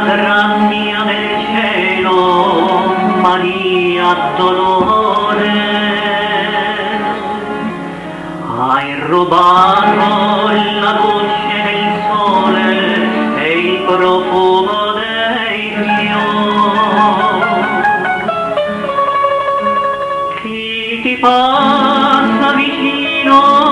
grandia del cielo, Maria dolore, hai rubato la luce del sole e il profumo dei fiori. Chi ti passa vicino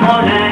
more